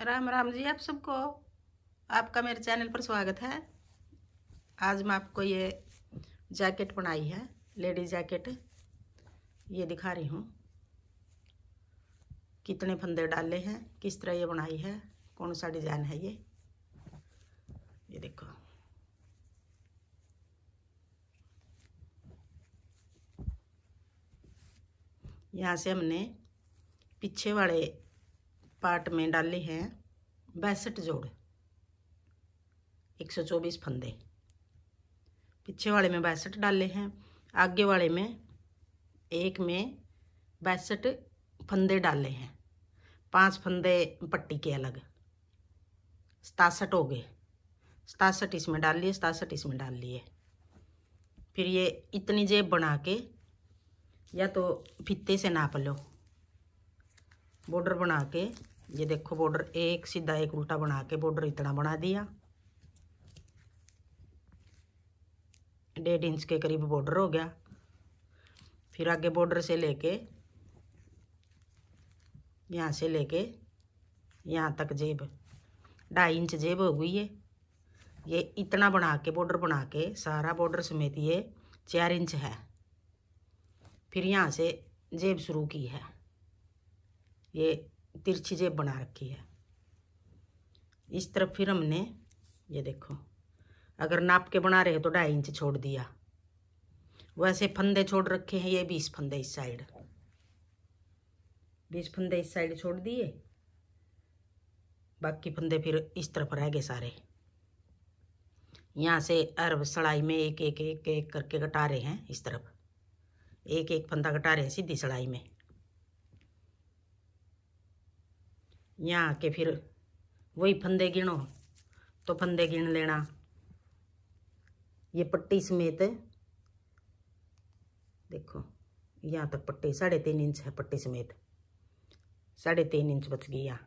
राम राम जी, आप सबको आपका मेरे चैनल पर स्वागत है। आज मैं आपको ये जैकेट बनाई है, लेडीज़ जैकेट। ये दिखा रही हूँ, कितने फंदे डाले हैं, किस तरह ये बनाई है, कौन सा डिज़ाइन है ये। ये देखो। यहाँ से हमने पीछे वाले पार्ट में डाले हैं बैसठ जोड़, एक सौ चौबीस फंदे। पीछे वाले में बैसठ डाले हैं, आगे वाले में एक में बैसठ फंदे डाले हैं। पाँच फंदे पट्टी के अलग। सतासठ हो गए। सतासठ इसमें डाल लिए, सतासठ इसमें डाल लिए। फिर ये इतनी जेब बना के या तो फित्ते से नाप लो। बॉर्डर बना के ये देखो बॉर्डर एक सीधा एक उल्टा बना के बॉर्डर इतना बना दिया। डेढ़ इंच के करीब बॉर्डर हो गया। फिर आगे बॉर्डर से लेके, यहाँ से लेके यहाँ तक जेब, ढाई इंच जेब हो गई है। ये इतना बना के बॉर्डर बना के सारा बॉर्डर समेत ये चार इंच है। फिर यहाँ से जेब शुरू की है। ये तिरछी जेब बना रखी है। इस तरफ़ फिर हमने, ये देखो, अगर नाप के बना रहे तो ढाई इंच छोड़ दिया। वैसे फंदे छोड़ रखे हैं ये बीस फंदे इस साइड। बीस फंदे इस साइड छोड़ दिए। बाकी फंदे फिर इस तरफ़ रह गए सारे। यहाँ से अरब सड़ाई में एक एक एक एक करके कटा रहे हैं इस तरफ़। एक एक फंदा कटा रहे हैं सीधी सड़ाई में। यहाँ आके फिर वही फंदे गिनो तो फंदे गिन लेना। ये पट्टी समेत देखो यहाँ तक पट्टी, साढ़े तीन इंच है पट्टी समेत। साढ़े तीन इंच बच गया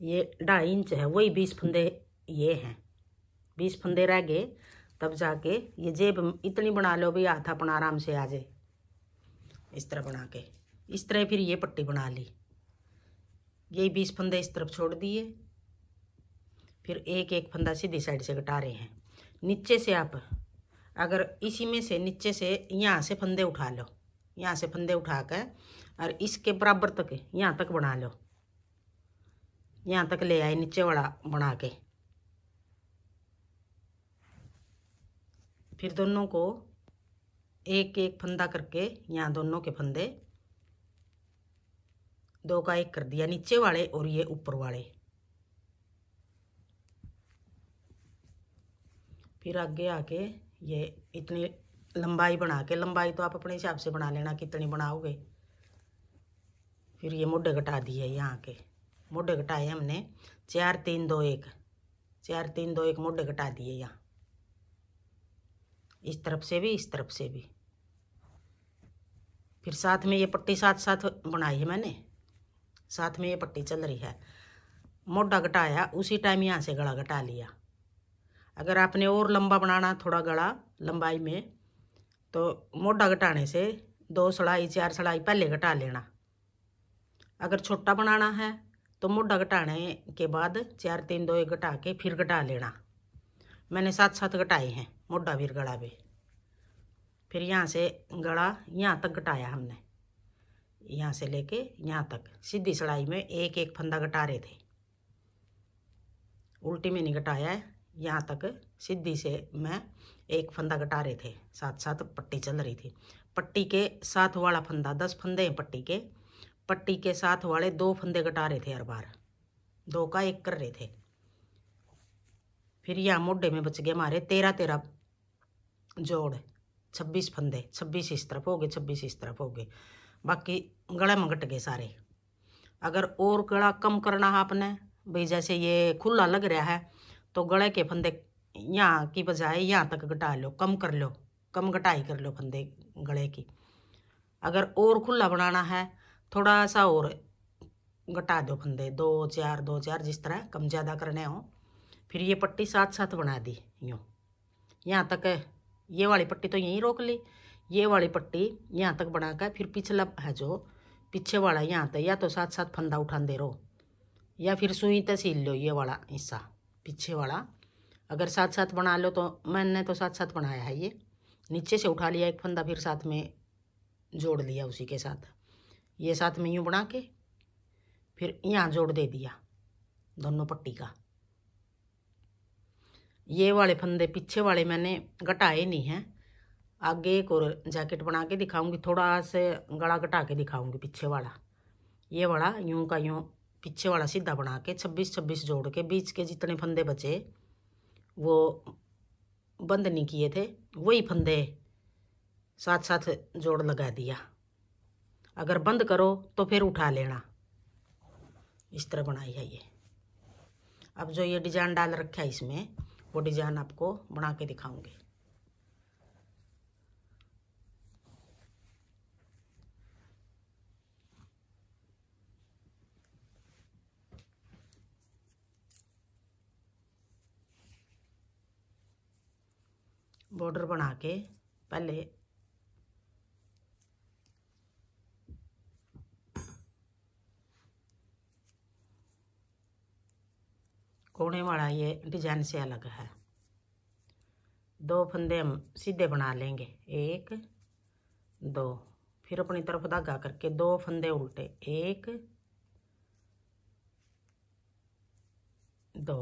ये ढाई इंच है, वही बीस फंदे ये हैं। बीस फंदे रह गए, तब जाके ये जेब इतनी बना लो भी हाथ अपना आराम से आ जाए। इस तरह बना के। इस तरह फिर ये पट्टी बना ली। यही बीस फंदे इस तरफ़ छोड़ दिए। फिर एक एक फंदा सीधी साइड से घटा रहे हैं। नीचे से आप अगर इसी में से नीचे से यहाँ से फंदे उठा लो। यहाँ से फंदे उठा कर और इसके बराबर तक, यहाँ तक बना लो। यहाँ तक ले आए नीचे वाला बना के। फिर दोनों को एक एक फंदा करके, यहाँ दोनों के फंदे दो का एक कर दिया, नीचे वाले और ये ऊपर वाले। फिर आगे आके ये इतनी लंबाई बना के, लंबाई तो आप अपने हिसाब से बना लेना कितनी बनाओगे। फिर ये मोढे घटा दिए यहाँ के। मोढे घटाए हमने, चार तीन दो एक। चार तीन दो एक मोढे घटा दिए यहाँ। इस तरफ़ से भी, इस तरफ़ से भी। फिर साथ में ये पट्टी साथ साथ बनाई है मैंने। साथ में ये पट्टी चल रही है। मोटा घटाया, उसी टाइम यहाँ से गला घटा लिया। अगर आपने और लंबा बनाना, थोड़ा गला लंबाई में तो मोटा घटाने से दो सड़ाई, चार सड़ाई पहले घटा लेना। अगर छोटा बनाना है तो मोटा घटाने के बाद चार, तीन, दो एक घटा के फिर घटा लेना। मैंने साथ साथ घटाए हैं मोटा फिर गड़ा भी फिर यहाँ से गड़ा यहाँ तक घटाया हमने। यहाँ से लेके यहाँ तक। सीधी सड़ाई में एक एक फंदा घटा रहे थे। उल्टी में नहीं घटाया है। यहाँ तक सीधी से मैं एक फंदा घटा रहे थे। साथ साथ पट्टी चल रही थी। पट्टी के साथ वाला फंदा, दस फंदे हैं पट्टी के। पट्टी के साथ वाले दो फंदे घटा रहे थे हर बार। दो का एक कर रहे थे। फिर यहाँ मोढे में बच गए हमारे तेरह तेरह जोड़। छब्बीस फंदे। छब्बीस इस तरफ़ हो गए, छब्बीस इस तरफ़ हो गए। बाकी गला में घट गए सारे। अगर और गला कम करना है आपने, भाई जैसे ये खुला लग रहा है तो गले के फंदे यहाँ की बजाय यहाँ तक घटा लो, कम कर लो, कम घटाई कर लो फंदे गले की। अगर और खुला बनाना है, थोड़ा सा और घटा दो फंदे, दो, चार दो, चार, जिस तरह कम ज़्यादा करने हो, फिर ये पट्टी साथ साथ बना दी, यूँ। यहाँ तक ये वाली पट्टी तो यहीं रोक ली ये वाली पट्टी यहाँ तक बनाकर फिर पिछला, है जो, पीछे वाला यहाँ तक, या तो साथ साथ फंदा उठाते रहो या फिर सुई तो सील लो ये वाला हिस्सा, पीछे वाला। अगर साथ साथ बना लो तो मैंने तो साथ साथ बनाया है ये। नीचे से उठा लिया एक फंदा, फिर साथ में जोड़ लिया उसी के साथ। ये साथ में यूँ बना के, फिर यहाँ जोड़ दे दिया, दोनों पट्टी का। ये वाले फंदे पीछे वाले मैंने घटाए नहीं हैं। आगे एक और जैकेट बना के दिखाऊँगी, थोड़ा से गला घटा के दिखाऊँगी पीछे वाला। ये वाला यूँ का यूँ पीछे वाला सीधा बना के छब्बीस छब्बीस जोड़ के, बीच के जितने फंदे बचे, वो बंद नहीं किए थे, वही फंदे साथ साथ जोड़ लगा दिया। अगर बंद करो तो फिर उठा लेना। इस तरह बनाई है ये। अब जो ये डिज़ाइन डाल रखा है इसमें, वो डिज़ाइन आपको बना के दिखाऊँगी। बॉर्डर बना के पहले कोने वाला ये डिज़ाइन से अलग है। दो फंदे हम सीधे बना लेंगे। एक, दो। फिर अपनी तरफ़ धागा करके दो फंदे उल्टे। एक, दो।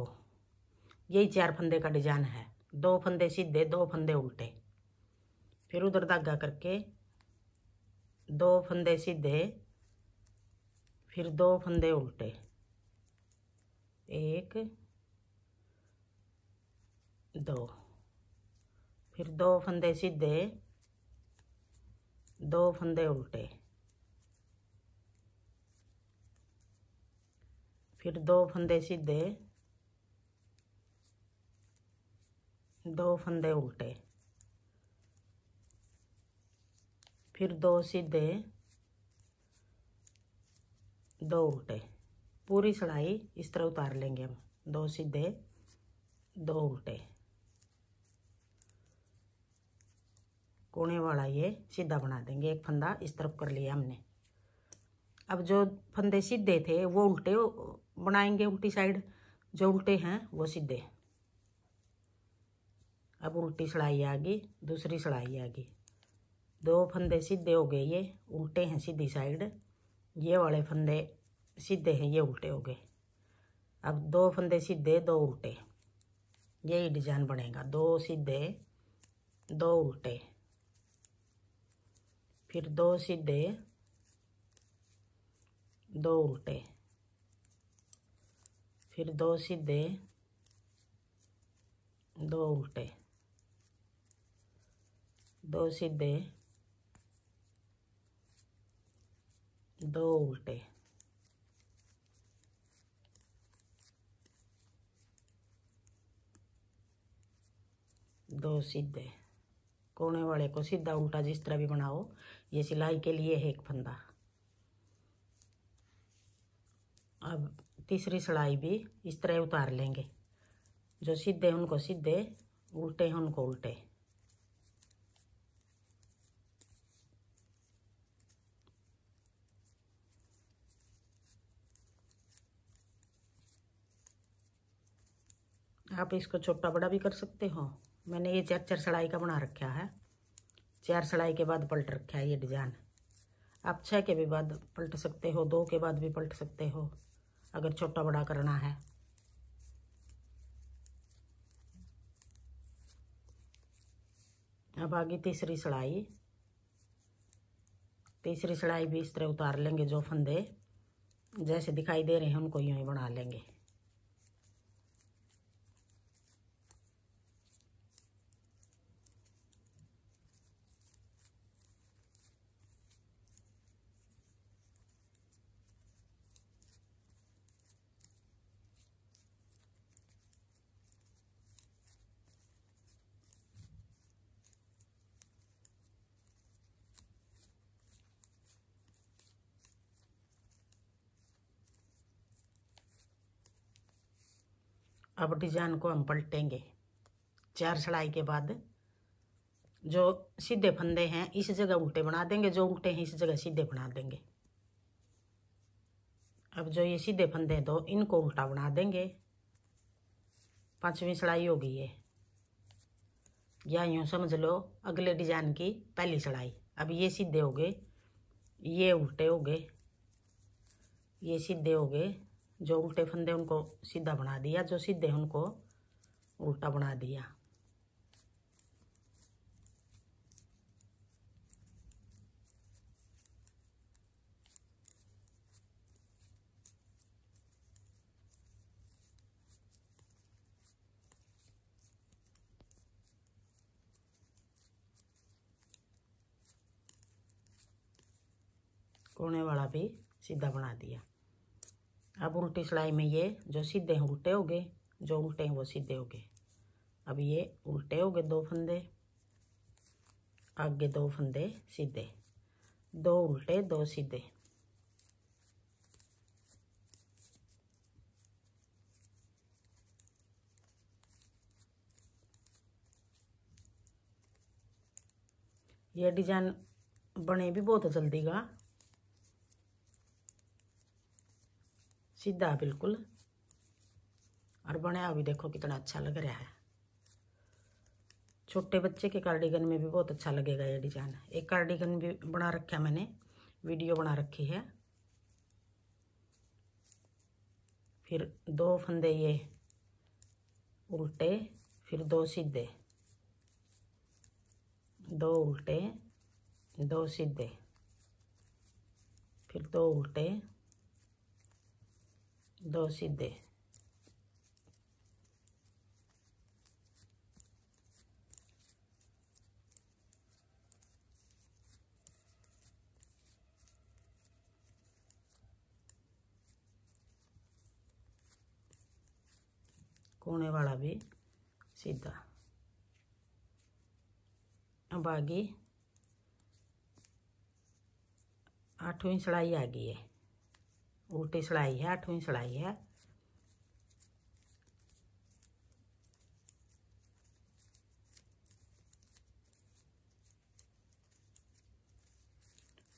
यही चार फंदे का डिज़ाइन है। दो फंदे सीधे, दो फंदे उल्टे। फिर उधर धागा करके दो फंदे सीधे, फिर दो फंदे उल्टे। एक, दो। फिर दो फंदे सीधे, दो फंदे उल्टे। फिर दो फंदे सीधे दो फंदे उल्टे। फिर दो सीधे, दो उल्टे। पूरी सड़ाई इस तरह उतार लेंगे हम। दो सीधे, दो उल्टे। कोने वाला ये सीधा बना देंगे। एक फंदा इस तरफ़ कर लिया हमने। अब जो फंदे सीधे थे, वो उल्टे बनाएँगे उल्टी साइड। जो उल्टे हैं, वो सीधे। अब उल्टी सड़ाई आ गई, दूसरी सड़ाई आ गई। दो फंदे सीधे हो गए ये, उल्टे हैं सीधी साइड। ये वाले फंदे सीधे हैं, ये उल्टे हो गए। अब दो फंदे सीधे, दो उल्टे। यही डिज़ाइन बनेगा, दो सीधे, दो उल्टे। फिर दो सीधे, दो उल्टे। फिर दो सीधे, दो उल्टे। दो सीधे, दो उल्टे। दो सीधे, कोने वाले को सीधा उल्टा जिस तरह भी बनाओ, ये सिलाई के लिए है एक फंदा। अब तीसरी सिलाई भी इस तरह उतार लेंगे। जो सीधे, उनको सीधे, उल्टे हैं उनको उल्टे। आप इसको छोटा बड़ा भी कर सकते हो। मैंने ये चार चार सड़ाई का बना रखा है। चार सड़ाई के बाद पलट रखा है ये डिज़ाइन। आप छः के भी बाद पलट सकते हो, दो के बाद भी पलट सकते हो, अगर छोटा बड़ा करना है। अब आगे तीसरी सड़ाई। तीसरी सड़ाई भी इस तरह उतार लेंगे जो फंदे। जैसे दिखाई दे रहे हैं, उनको यूँ ही बना लेंगे। अब डिज़ाइन को हम पलटेंगे। चार सड़ाई के बाद जो सीधे फंदे हैं, इस जगह उल्टे बना देंगे, जो उल्टे हैं, इस जगह सीधे बना देंगे। अब जो ये सीधे फंदे दो, इनको उल्टा बना देंगे। पांचवी सिलाई होगी ये या यूँ समझ लो, अगले डिज़ाइन की पहली सिलाई अब ये सीधे हो गए, ये उल्टे हो गए, ये सीधे हो गए। जो उल्टे फंदे उनको सीधा बना दिया, जो सीधे उनको उल्टा बना दिया। कोने वाला भी सीधा बना दिया। अब उल्टी सिलाई में ये जो सीधे हैं उल्टे हो गए, जो उल्टे हैं वो सीधे हो गए। अब ये उल्टे हो गए दो फंदे, आगे दो फंदे सीधे, दो उल्टे, दो सीधे। ये डिज़ाइन बने भी बहुत जल्दी का सीधा, बिल्कुल। और बनाया अभी देखो कितना अच्छा लग रहा है। छोटे बच्चे के कार्डिगन में भी बहुत अच्छा लगेगा ये डिज़ाइन एक कार्डिगन भी बना रखा है मैंने वीडियो बना रखी है। फिर दो फंदे ये उल्टे, फिर दो सीधे। दो उल्टे, दो सीधे। फिर दो उल्टे। दो सीधे। कोने वाला भी सीधा। अब आगे। आठवीं सिलाई आ गई है। उल्टी सिलाई है, आठवीं सिलाई है।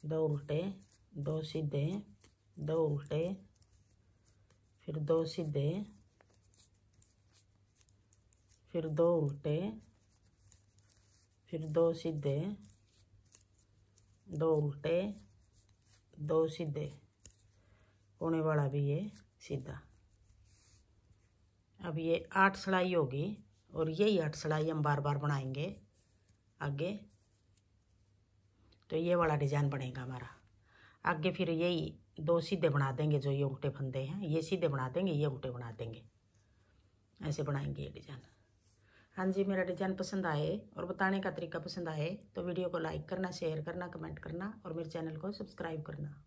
दो उल्टे, दो सीधे, दो उल्टे, फिर दो सीधे, फिर दो उल्टे, फिर दो सीधे, दो उल्टे, दो सीधे। कोने वाला भी ये सीधा। अब ये आठ सिलाई होगी और यही आठ सिलाई हम बार बार बनाएँगे आगे। तो ये वाला डिज़ाइन बनेगा हमारा। आगे फिर यही दो सीधे बना देंगे जो ये उल्टे फंदे हैं। ये सीधे बना देंगे, ये उल्टे बना देंगे। ऐसे बनाएँगे ये डिज़ाइन। हाँ जी, मेरा डिज़ाइन पसंद आए और बताने का तरीका पसंद आए तो वीडियो को लाइक करना, शेयर करना, कमेंट करना और मेरे चैनल को सब्सक्राइब करना।